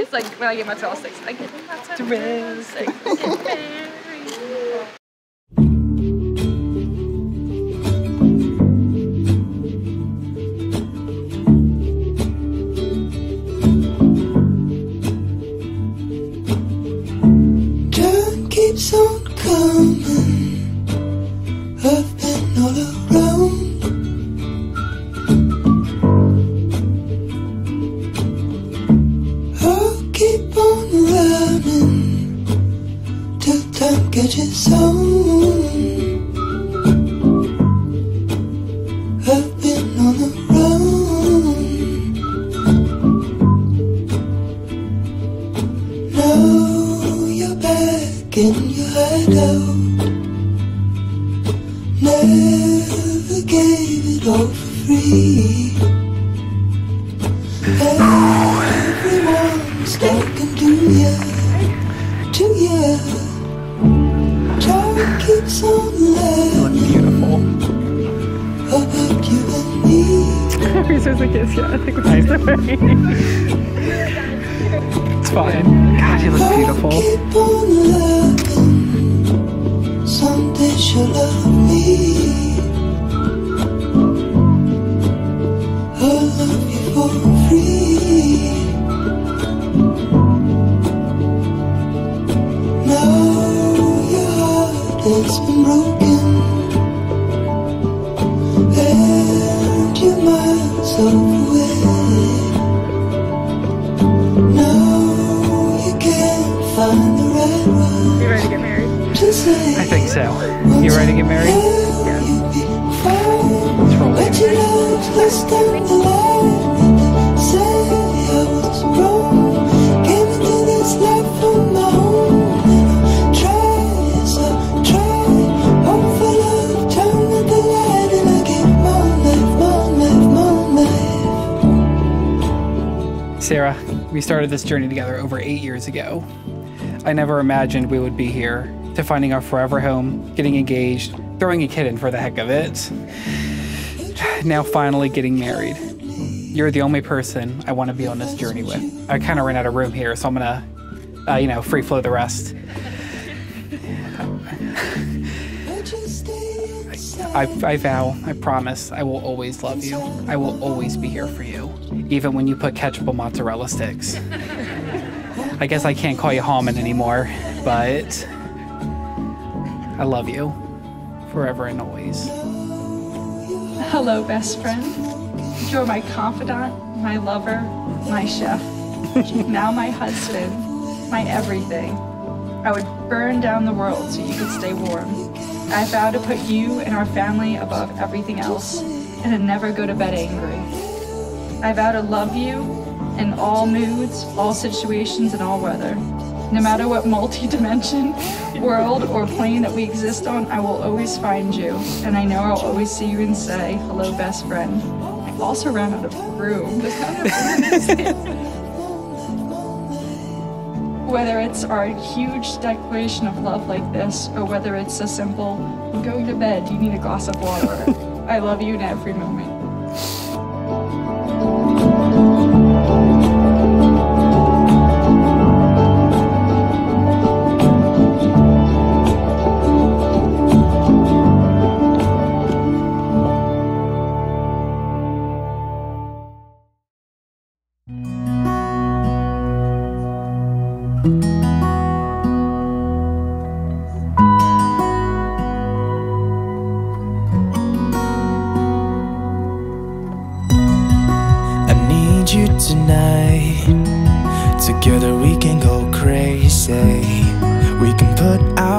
It's like when I get mozzarella sticks. I get sticks. Get married. Time keeps on coming. Back in your hideout. Never gave it all for free. Everyone's talking to you, to you. Time keeps on learning Beautiful. about you and me. Are you supposed kiss? Yeah, I think we're supposed to. It's fine. God, you look beautiful. Keep on loving. Someday she'll love me. Light. And I get my life, my life. Sarah, we started this journey together over eight years ago. I never imagined we would be here to finding our forever home, getting engaged, throwing a kid in for the heck of it. Now, finally getting married. You're the only person I want to be on this journey with. I kind of ran out of room here, so I'm gonna, uh, you know, free flow the rest. I, I vow, I promise, I will always love you. I will always be here for you, even when you put ketchup on mozzarella sticks. I guess I can't call you Hallman anymore, but I love you forever and always. Hello, best friend. You're my confidant, my lover, my chef. now my husband, my everything. I would burn down the world so you could stay warm. I vow to put you and our family above everything else and to never go to bed angry. I vow to love you in all moods, all situations, and all weather. No matter what multi-dimension, world, or plane that we exist on, I will always find you. And I know I'll always see you and say, hello, best friend. I also ran out of room. This kind of Whether it's our huge declaration of love like this, or whether it's a simple, I'm going to bed, you need a glass of water? I love you in every moment.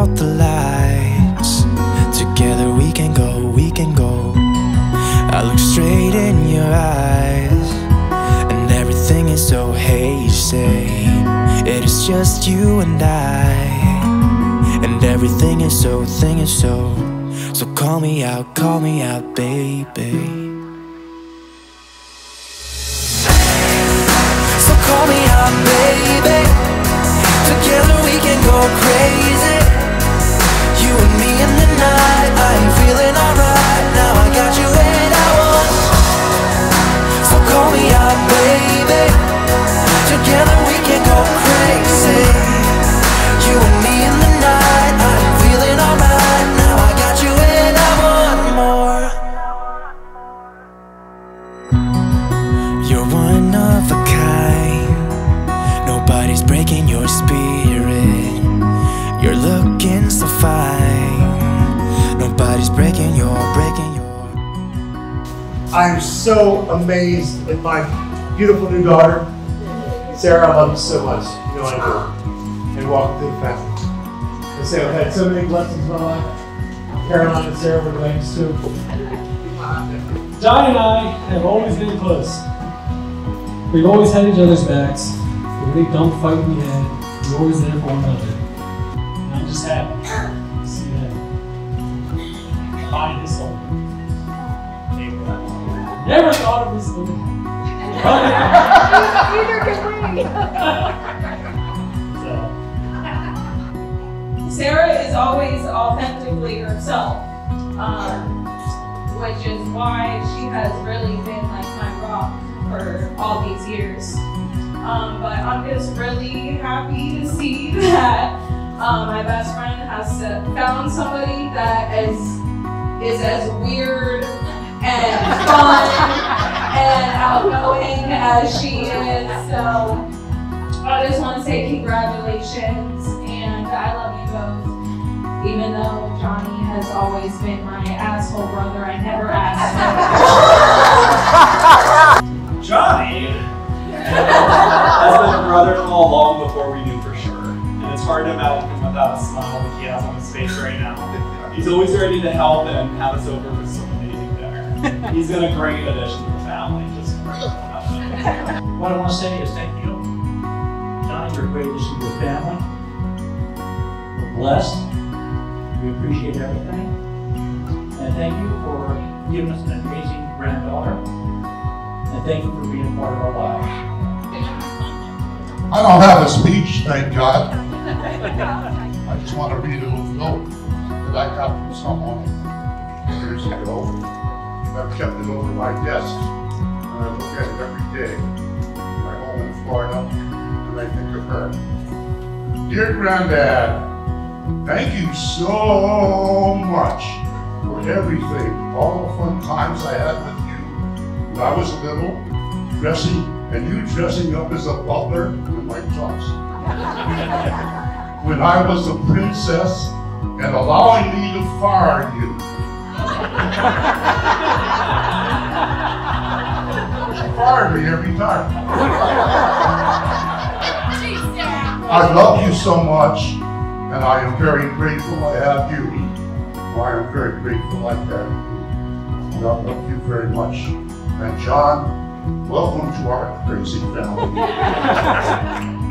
Out the lights. Together we can go, we can go. I look straight in your eyes, and everything is so hazy. It is just you and I, and everything is so, thing is so. So call me out, call me out, baby. So amazed at my beautiful new daughter. Sarah, I love you so much. You know I do. And welcome to the family. I say I've had so many blessings in my life. Caroline and Sarah were ladies too. John and I have always been close. We've always had each other's backs. The big dumb fight we had, we're always there for one another. And I'm just happy to see that. Find this home. Never thought of this would so, Sarah is always authentically herself, um, which is why she has really been like my rock for all these years. Um, but I'm just really happy to see that um, my best friend has found somebody that is is as weird and fun and outgoing as she is. So I just want to say congratulations and I love you both. Even though Johnny has always been my asshole brother, I never asked him. Johnny has been a brother-in-law long before we knew for sure. And it's hard to imagine him without a smile like he has on his face right now. He's always ready to help and have us over for some amazing dinner. He's been a great addition What I want to say is thank you. Johnny, you're a great addition to the family. We're blessed. We appreciate everything. And thank you for giving us an amazing granddaughter. And thank you for being a part of our lives. I don't have a speech, thank God. I just want to read a little note that I got from someone years ago. I've kept it over my desk, and I look at it every day. My home in Florida, and I think of her. Dear Granddad, thank you so much for everything, all the fun times I had with you when I was little, dressing, and you dressing up as a butler in my tux. when I was a princess and allowing me to fire you. me every time. I love you so much, and I am very grateful I have you. I am very grateful I have you. And I love you very much. And John, welcome to our crazy family.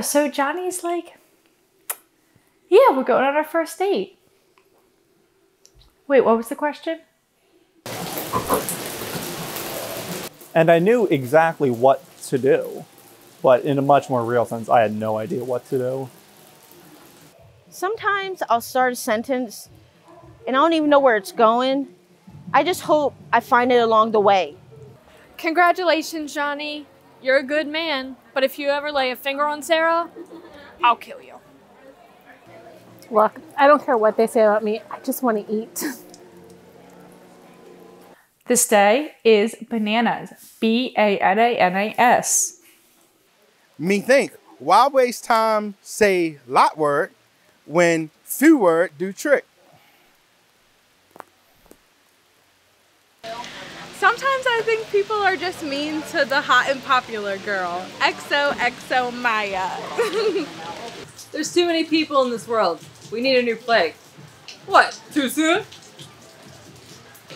so Johnny's like, yeah, we're going on our first date. Wait, what was the question? And I knew exactly what to do, but in a much more real sense, I had no idea what to do. Sometimes I'll start a sentence and I don't even know where it's going. I just hope I find it along the way. Congratulations, Johnny. You're a good man, but if you ever lay a finger on Sarah, I'll kill you. Look, I don't care what they say about me. I just want to eat. This day is bananas. B A N A N A S. Me think, why waste time say lot word when few word do trick? Sometimes I think people are just mean to the hot and popular girl. XOXO Maya. There's too many people in this world. We need a new plague. What? Too soon?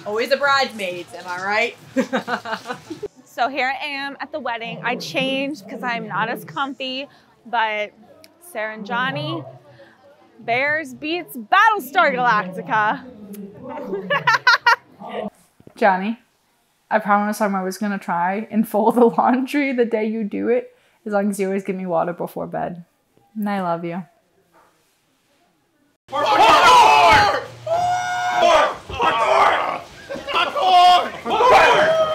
Always the bridesmaids, am I right? So here I am at the wedding. I changed because I'm not as comfy, but Sarah and Johnny, Bears beets Battlestar Galactica. Johnny, I promise, I'm always gonna try and fold the laundry the day you do it, as long as you always give me water before bed. And I love you. Parkour! Parkour! Parkour! Parkour!